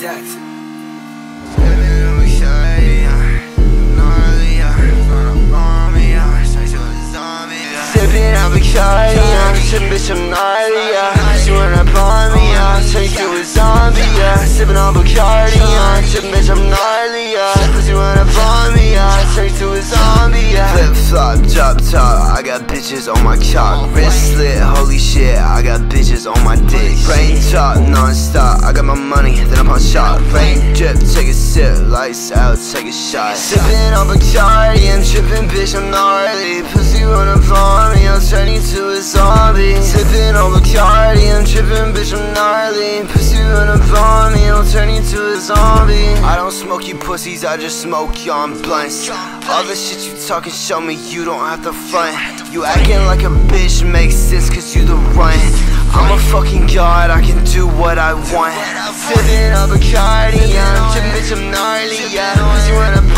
Dex. Sipping on Bacardi, yeah. Sipping bitch, I'm gnarly, yeah. She wanna bomb me, yeah. Turn you a zombie, yeah. Sipping on Bacardi, yeah. Sipping bitch, I'm gnarly, yeah. She wanna bomb me, yeah. Turn you a zombie, yeah. Flip flop, drop top, I got bitches on my cock. Wrist bitches on my dick. Brain top, non-stop, I got my money, then I'm on shot. Rain drip, take a sip, lights out, take a shot. Sipping on Bacardi and tripping, bitch, I'm gnarly. Pussy wanna bomb me, I'll turn you to a zombie. Sipping on Bacardi, I'm tripping, bitch, I'm. Pussy wanna bomb me, I'll turn you a zombie. I don't smoke you pussies, I just smoke you on blunts. All the shit you talking, show me you don't have to front. You acting like a bitch makes sense, cause you the run. I'm a fucking god, I can do what I want. Sipping on Bacardi, yeah. I'm bitch, I'm gnarly, yeah. Pussy wanna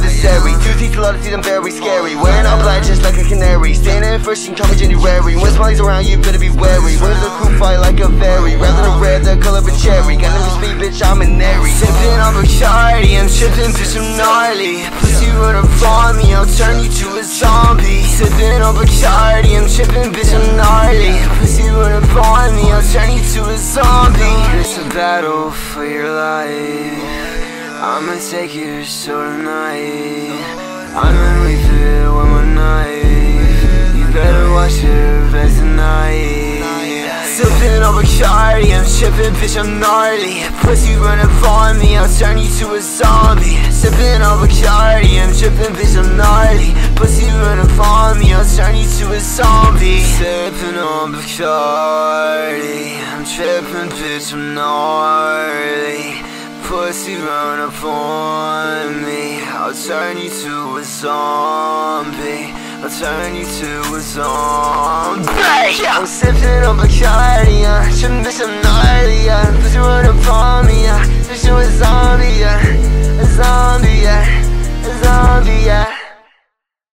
adversary. Two teeth, a lot of I'm very scary. Wearing all black just like a canary. Standing in first, you can call me January. When Smyly's around, you better be wary. When the crew fight like a fairy. Rather than red, the color of a cherry. Got no speed, bitch, I'm an airy. Sipping on Bacardi, I'm tripping, bitch, I'm gnarly. Pussy wanna bomb me, I'll turn you to a zombie. Sipping on Bacardi, I'm tripping, bitch, I'm gnarly. Pussy wanna bomb me, I'll turn you to a zombie. It's a battle for your life. I'ma take your soul tonight. I'ma leave it with my knife. You better watch your back tonight. Sipping on Bacardi, I'm tripping, bitch, I'm gnarly. Pussy running for me, I'll turn you to a zombie. Sipping on Bacardi, I'm tripping, bitch, I'm gnarly. Pussy running for me, I'll turn you to a zombie. Sipping on Bacardi, I'm tripping, bitch, I'm gnarly. Pussy run up on me. I'll turn you to a zombie. I'll turn you to a zombie. I'm sipping on Bacardi, uh,